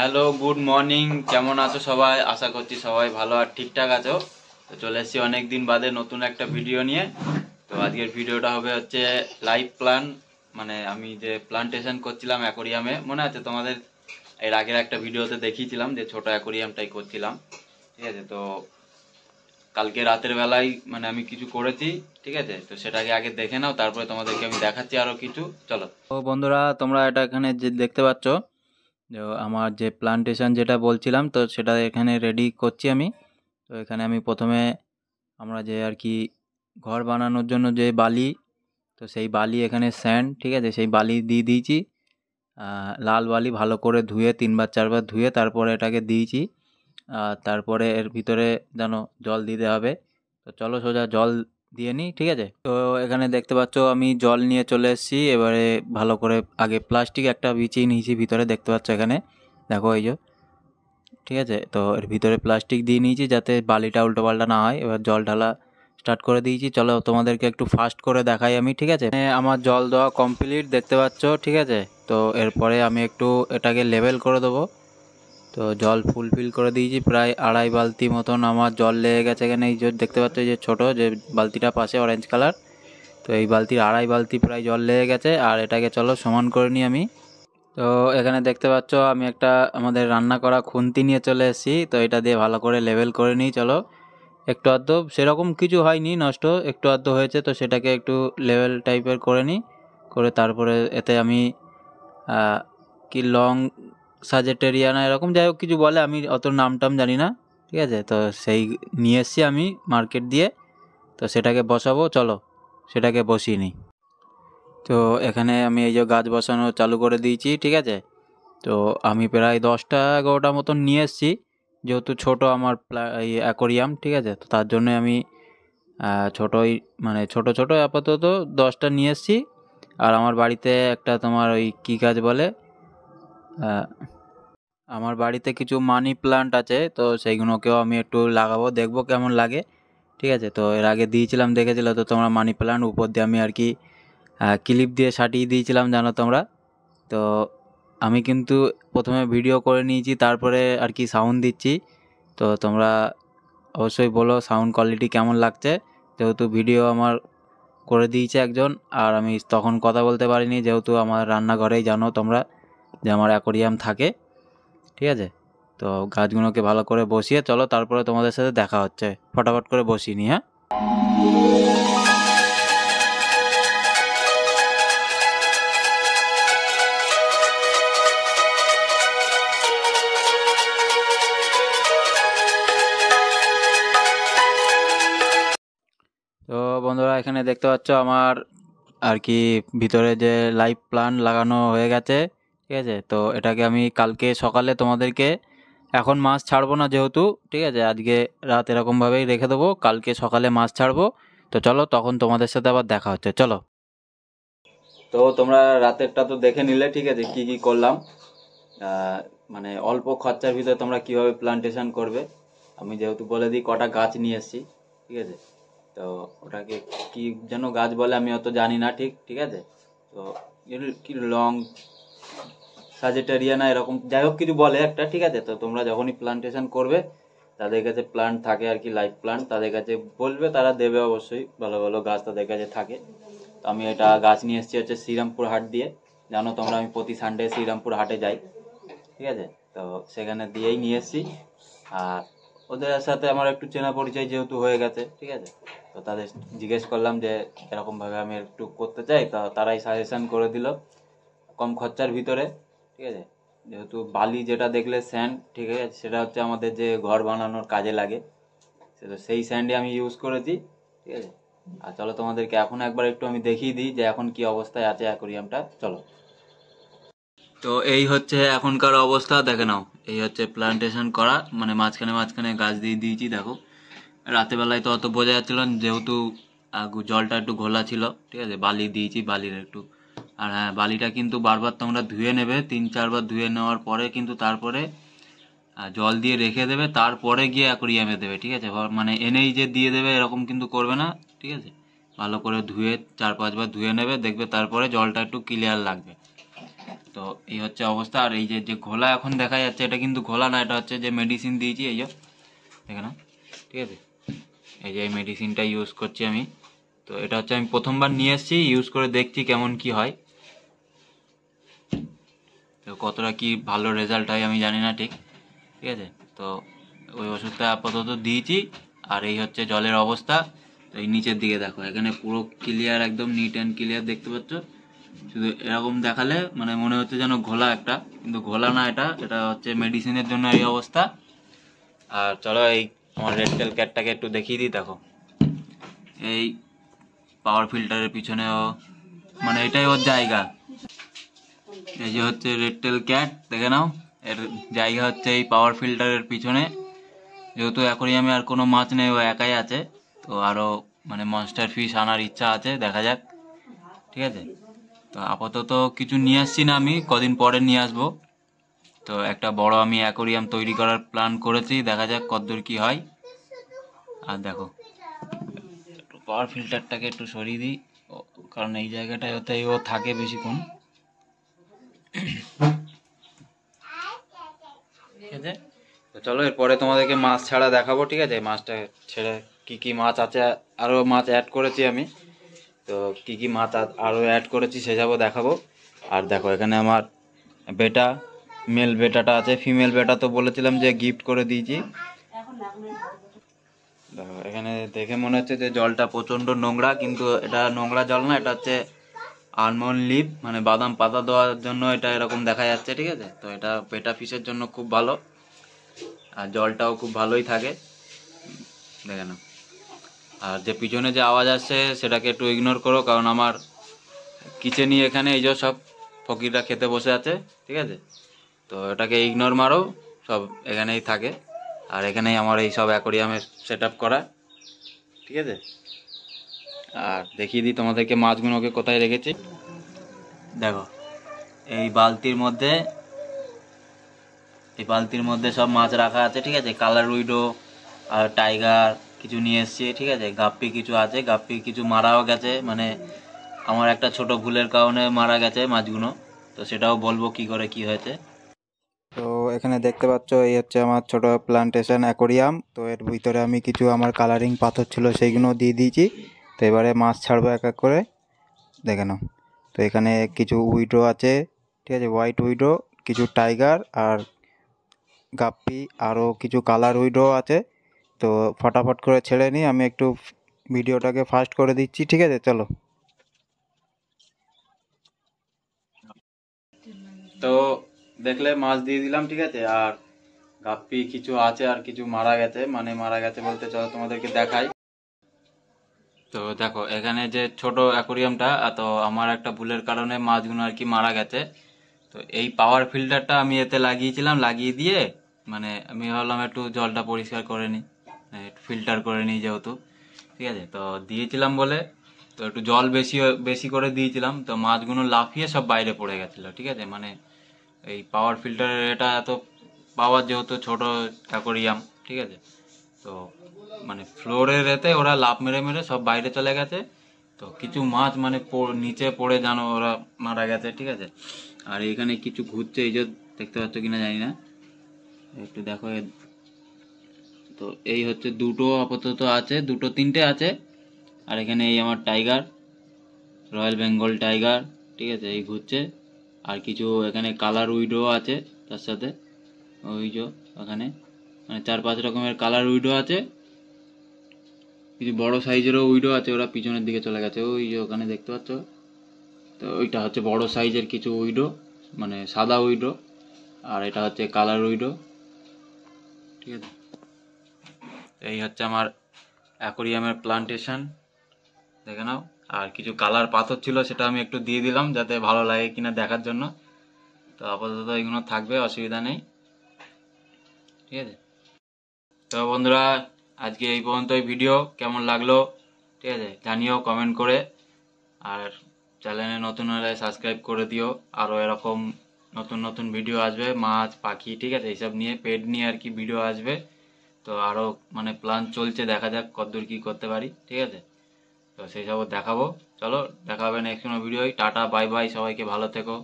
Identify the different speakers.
Speaker 1: Hello good morning কেমন আছো সবাই? আশা করছি সবাই ভালো আর ঠিকঠাক আছো। তো চলে এসেছি অনেক দিন বাদে নতুন একটা ভিডিও নিয়ে। তো আজকের ভিডিওটা হবে হচ্ছে লাইভ প্ল্যান মানে আমি যে প্লান্টেশন করছিলাম অ্যাকোরিয়ামে মনে আছে তোমাদের? এর আগের একটা ভিডিওতে দেখিয়েছিলাম যে ছোট অ্যাকোরিয়ামটাই করছিলাম। ঠিক আছে, তো কালকে রাতের বেলায় মানে আমি কিছু করেছি, ঠিক আছে? তো সেটাকে আগে দেখে নাও, তারপরে তোমাদেরকে আমি দেখাচ্ছি আরও কিছু। চলো। তো বন্ধুরা, তোমরা এটা এখানে যে দেখতে পাচ্ছ যে আমার যে প্লান্টেশন যেটা বলছিলাম, তো সেটা এখানে রেডি করছি আমি। তো এখানে আমি প্রথমে আমরা যে আর কি ঘর বানানোর জন্য যে বালি, তো সেই বালি এখানে স্যান্ড ঠিক আছে? সেই বালি দিয়ে দিয়েছি। লাল বালি ভালো করে ধুয়ে তিনবার, চারবার ধুয়ে তারপরে এটাকে দিয়েছি। তারপরে এর ভিতরে যেন জল দিতে হবে। তো চলো সোজা জল দিয়ে নিই, ঠিক আছে? তো এখানে দেখতে পাচ্ছ আমি জল নিয়ে চলে এসেছি। এবারে ভালো করে আগে প্লাস্টিক একটা বিছিয়ে নিয়েছি ভিতরে, দেখতে পাচ্ছ এখানে? দেখো এই যে, ঠিক আছে? তো এর ভিতরে প্লাস্টিক দিয়ে নিয়েছি যাতে বালিটা উল্টো পাল্টা না হয়। এবার জল ঢালা স্টার্ট করে দিয়েছি। চলো তোমাদেরকে একটু ফাস্ট করে দেখাই আমি, ঠিক আছে? আমার জল দেওয়া কমপ্লিট, দেখতে পাচ্ছ, ঠিক আছে? তো এরপরে আমি একটু এটাকে লেভেল করে দেবো। তো জল ফুলফিল করে দিয়েছি, প্রায় আড়াই বালতি মতন আমার জল লেগে গেছে এখানে। এই যে দেখতে পাচ্ছ যে ছোটো যে বালতিটা পাশে অরেঞ্জ কালার তো এই বালতির আড়াই বালতি প্রায় জল লেগে গেছে, আর এটাকে চলো সমান করে নিই আমি। তো এখানে দেখতে পাচ্ছ, আমি একটা আমাদের রান্না করা খুন্তি নিয়ে চলে এসেছি, তো এটা দিয়ে ভালো করে লেভেল করে নিই, চলো। একটু আধটু, সেরকম কিছু হয়নি, নষ্ট, একটু আধটু হয়েছে, তো সেটাকে একটু লেভেল টাইপের করে নিই, করে তারপরে এতে আমি কি লং সাজেটেরিয়ানা এরকম, যাই হোক কিছু বলে, আমি অত নাম টাম জানি না, ঠিক আছে? তো সেই নিয়ে এসছি আমি মার্কেট দিয়ে, তো সেটাকে বসাবো, চলো, সেটাকে বসিয়ে নিই। তো এখানে আমি এই যে গাছ বসানো চালু করে দিয়েছি, ঠিক আছে? তো আমি প্রায় দশটা এগারোটা মতন নিয়ে এসেছি, যেহেতু ছোট আমার এই অ্যাকোরিয়াম, ঠিক আছে? তো তার জন্য আমি ছোটোই মানে ছোট ছোট আপাতত দশটা নিয়ে এসেছি। আর আমার বাড়িতে একটা তোমার ওই কী গাছ বলে আমার বাড়িতে কিছু মানি প্লান্ট আছে, তো সেইগুলোকেও আমি একটু লাগাবো, দেখব কেমন লাগে। ঠিক আছে? তো এর আগে দিয়েছিলাম, দেখেছিলে তো তোমরা মানি প্লান্ট উপর দিয়ে আমি আর কি ক্লিপ দিয়ে সাটিয়ে দিয়েছিলাম, জানো তোমরা? তো আমি কিন্তু প্রথমে ভিডিও করে নিয়েছি, তারপরে আর কি সাউন্ড দিচ্ছি। তো তোমরা অবশ্যই বলো সাউন্ড কোয়ালিটি কেমন লাগছে? যেহেতু ভিডিও আমার করে দিয়েছে একজন, আর আমি তখন কথা বলতে পারিনি, যেহেতু আমার রান্নাঘরেই জানো তোমরা। যে আমার অ্যাকোরিয়াম থাকে, ঠিক আছে? তো গাছগুলোকে ভালো করে বসিয়ে চলো, তারপরে তোমাদের সাথে দেখা হচ্ছে। ফটাফট করে বসিয়ে নি হ্যাঁ? তো বন্ধুরা, এখানে দেখতে পাচ্ছ আমার আর কি ভিতরে যে লাইভ প্লান্ট লাগানো হয়ে গেছে। ঠিক আছে? তো এটাকে আমি কালকে সকালে তোমাদেরকে এখন মাছ ছাড়বো না যেহেতু, ঠিক আছে? আজকে রাত এরকমভাবেই রেখে দেবো, কালকে সকালে মাছ ছাড়বো। তো চলো, তখন তোমাদের সাথে আবার দেখা হচ্ছে। চলো। তো তোমরা রাতেরটা তো দেখে নিলে, ঠিক আছে? কি কি করলাম? মানে অল্প খরচার ভিতরে তোমরা কীভাবে প্লান্টেশন করবে? আমি যেহেতু বলে দিই, কটা গাছ নিয়ে এসেছি, ঠিক আছে? তো ওটাকে কি যেন গাছ বলে আমি অত জানি না, ঠিক ঠিক আছে? তো কি লং সাজেটারিয়ানা এরকম যাই হোক কিছু বলে একটা, ঠিক আছে? তো তোমরা যখনই প্লান্টেশন করবে, তাদের কাছে প্লান্ট থাকে আর কি লাইভ প্লান্ট তাদের কাছে বলবে, তারা দেবে অবশ্যই, ভালো ভালো গাছ তাদের কাছে থাকে। তো আমি এটা গাছ নিয়ে এসেছি হচ্ছে শ্রীরামপুর হাট দিয়ে। জানো তোমরা, আমি প্রতি সানডে শ্রীরামপুর হাটে যাই, ঠিক আছে? তো সেখানে দিয়েই নিয়ে এসেছি। আর ওদের সাথে আমার একটু চেনা পরিচয় যেহেতু হয়ে গেছে, ঠিক আছে? তো তাদের জিজ্ঞেস করলাম যে, এরকমভাবে আমি একটু করতে চাই, তা তারাই সাজেশান করে দিল। কম খরচার ভিতরে ঠিক আছে? যেহেতু বালি যেটা দেখলে স্যান্ড ঠিক আছে? সেটা হচ্ছে আমাদের যে ঘর বানানোর কাজে লাগে। সেটা সেই স্যান্ডে আমি ইউজ করেছি, ঠিক আছে? আর চলো তোমাদেরকে এখন একবার একটু আমি দেখিয়ে দিই যে এখন কি অবস্থায় আছে অ্যাকোরিয়ামটা চলো। তো এই হচ্ছে এখনকার অবস্থা, দেখে নাও। এই হচ্ছে প্লান্টেশন করা মানে মাঝখানে মাঝখানে গাছ দিয়ে দিয়েছি, দেখো। রাতের বেলায় তো অত বোঝা যাচ্ছিল যেহেতু জলটা একটু ঘোলা ছিল, ঠিক আছে? বালি দিয়েছি, বালির একটু আর হ্যাঁ বালিটা কিন্তু বারবার তোমরা ধুয়ে নেবে, তিন চারবার ধুয়ে নেওয়ার পরে কিন্তু তারপরে জল দিয়ে রেখে দেবে, তারপরে গিয়ে অ্যাকোরিয়ামে দেবে, ঠিক আছে? মানে এনেই যে দিয়ে দেবে এরকম কিন্তু করবে না, ঠিক আছে? ভালো করে ধুয়ে চার পাঁচবার ধুয়ে নেবে, দেখবে তারপরে জলটা একটু ক্লিয়ার লাগবে। তো তো এই হচ্ছে অবস্থা। আর এই যে যে ঘোলা এখন দেখা যাচ্ছে, এটা কিন্তু ঘোলা না, এটা হচ্ছে যে মেডিসিন দিয়েছি, এই যে, দেখে না ঠিক আছে? এই যে এই মেডিসিনটা ইউজ করছি আমি। তো এটা হচ্ছে আমি প্রথমবার নিয়ে এসেছি ইউজ করে দেখছি কেমন কি হয়। তো কতটা কি ভালো রেজাল্ট হয় আমি জানি না ঠিক ঠিক আছে? তো ওই ওষুধটা আপাতত দিয়েছি, আর এই হচ্ছে জলের অবস্থা। তো এই নিচের দিকে দেখো, এখানে পুরো ক্লিয়ার একদম নিট অ্যান্ড ক্লিয়ার দেখতে পাচ্ছ? শুধু এরকম দেখালে মানে মনে হচ্ছে যেন ঘোলা একটা, কিন্তু ঘোলা না এটা এটা হচ্ছে মেডিসিনের জন্য এই অবস্থা। আর চলো এই আমার রেড টেল ক্যাটটাকে একটু দেখিয়ে দিই, দেখো। এই পাওয়ার ফিল্টারের পিছনেও মানে এটাই ওর জায়গা। এই যে হচ্ছে রেড টেল ক্যাট দেখে নাও। এর জায়গা হচ্ছে এই পাওয়ার ফিল্টারের পিছনে। যেহেতু অ্যাকোরিয়ামে আর কোনো মাছ নেই, ও একাই আছে। তো আরও মানে মনস্টার ফিশ আনার ইচ্ছা আছে, দেখা যাক। ঠিক আছে? তো আপাতত কিছু নিয়ে আসছি না আমি, কদিন পরে নিয়ে আসব। তো একটা বড় আমি অ্যাকোরিয়াম তৈরি করার প্ল্যান করেছি, দেখা যাক কতদূর কি হয়। আর দেখো পাওয়ার ফিল্টারটাকে একটু সরিয়ে দিই। কারণ এই জায়গাটায় হতে ও থাকে বেশিক্ষণ। তো চলো এরপরে তোমাদেরকে মাছ ছাড়া দেখাবো ঠিক আছে? মাছটা ছেড়ে কি কি মাছ আছে আরও মাছ অ্যাড করেছি আমি। তো কি কি মাছ আরও অ্যাড করেছি সে যাব দেখাবো। আর দেখো এখানে আমার বেটা মেল বেটাটা আছে। ফিমেল বেটা তো বলেছিলাম যে গিফট করে দিয়েছি। দেখো এখানে দেখে মনে হচ্ছে যে জলটা প্রচণ্ড নোংরা কিন্তু এটা নোংরা জল না এটা হচ্ছে আলমন্ড লিভ মানে বাদাম পাতা দেওয়ার জন্য এটা এরকম দেখা যাচ্ছে, ঠিক আছে? তো এটা পেটা ফিশের জন্য খুব ভালো। আর জলটাও খুব ভালোই থাকে। দেখে না আর যে পিছনে যে আওয়াজ আসছে, সেটাকে একটু ইগনোর করো, কারণ আমার কিচেনই এখানে এই যে সব ফকিররা খেতে বসে আছে, ঠিক আছে? তো এটাকে ইগনোর মারো, সব এখানেই থাকে। আর এখানেই আমার এই সব অ্যাকোরিয়ামের সেট করা, ঠিক আছে? আর দেখিয়ে দিই তোমাদেরকে মাছগুলোকে কোথায় রেখেছি। দেখো, এই বালতির মধ্যে, এই বালতির মধ্যে সব মাছ রাখা আছে, ঠিক আছে? কালার উইডো, আর টাইগার কিছু নিয়ে এসেছি, ঠিক আছে? গাপ্পি কিছু আছে, গাপ্পি কিছু মারাও গেছে মানে আমার একটা ছোট ভুলের কারণে মারা গেছে মাছগুলো, তো সেটাও বলব কি করে কি হয়েছে।
Speaker 2: তো এখানে দেখতে পাচ্ছ, এই হচ্ছে আমার ছোট প্লান্টেশন অ্যাকোরিয়াম তো এর ভিতরে আমি কিছু আমার কালারিং পাথর ছিল, সেইগুলো দিয়ে দিয়েছি। তো এবারে মাছ ছাড়বো এক এক করে। দেখে নাও। তো এখানে কিছু উইডো আছে, ঠিক আছে? হোয়াইট উইডো কিছু টাইগার আর গাপ্পি, আরও কিছু কালার উইডো আছে। তো ফটাফট করে ছেড়ে নিই, আমি একটু ভিডিওটাকে ফাস্ট করে দিচ্ছি, ঠিক আছে? চলো।
Speaker 1: তো দেখলে মাছ দিয়ে দিলাম, ঠিক আছে? আর গাপ্পি কিছু আছে আর কিছু মারা গেছে। মানে মারা গেছে বলতে চলো তোমাদেরকে দেখাই। তো দেখো, এখানে যে ছোট অ্যাকোরিয়ামটা তো আমার একটা ভুলের কারণে মাছগুলো আর কি মারা গেছে। তো এই পাওয়ার ফিল্টারটা আমি এতে লাগিয়েছিলাম, লাগিয়ে দিয়ে মানে আমি ভাবলাম একটু জলটা পরিষ্কার করে নিই ফিল্টার করে নিই যেহেতু। ঠিক আছে? তো দিয়েছিলাম বলে, তো একটু জল বেশি বেশি করে দিয়েছিলাম, তো মাছগুলো লাফিয়ে সব বাইরে পড়ে গেছিল, ঠিক আছে? মানে এই পাওয়ার ফিল্টারের এটা এত পাওয়ার যেহেতু ছোট অ্যাকোরিয়াম ঠিক আছে? তো মানে ফ্লোরের এতে ওরা লাফ মেরে মেরে সব বাইরে চলে গেছে। তো কিছু মাছ মানে নিচে পড়ে জানো ওরা মারা গেছে, ঠিক আছে? আর এখানে কিছু ঘুরছে, এই যে দেখতে পাচ্ছ কিনা জানি না। একটু দেখো তো এই হচ্ছে দুটো আপাতত আছে, দুটো তিনটে আছে। আর এখানে এই আমার টাইগার রয়্যাল বেঙ্গল টাইগার ঠিক আছে? এই ঘুরছে। আর কিছু এখানে কালার উইডো আছে তার সাথে। ওই যে ওখানে। মানে চার পাঁচ রকমের কালার উইডো আছে। কিছু বড় সাইজেরও উইডো আছে, ওরা পিছনের দিকে চলে গেছে। ওই যে ওখানে দেখতে পাচ্ছ? তো ওইটা হচ্ছে বড় সাইজের কিছু উইডো মানে সাদা উইডো আর এটা হচ্ছে কালার উইডো ঠিক আছে? এই হচ্ছে আমার অ্যাকোরিয়ামের প্লান্টেশন দেখে নাও। আর কিছু কালার পাথর ছিল, সেটা আমি একটু দিয়ে দিলাম, যাতে ভালো লাগে কিনা দেখার জন্য। তো আপাতত এগুলো থাকবে, অসুবিধা নেই। ঠিক আছে? তো বন্ধুরা, আজকে এই পর্যন্তই ভিডিও কেমন লাগল? ঠিক আছে, জানিও কমেন্ট করে। আর চ্যানেলে নতুন হলে সাবস্ক্রাইব করে দিও। আরও এরকম নতুন নতুন ভিডিও আসবে, মাছ, পাখি, ঠিক আছে, এইসব নিয়ে পেট নিয়ে আর কি ভিডিও আসবে। তো আরও মানে প্ল্যান চলছে, দেখা যাক কতদূর কী করতে পারি, ঠিক আছে? তো সেই সব দেখাবো। চলো, দেখা হবে নেক্সট কোনো ভিডিওই টাটা বাই বাই সবাইকে ভালো থেকো।